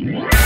Yeah.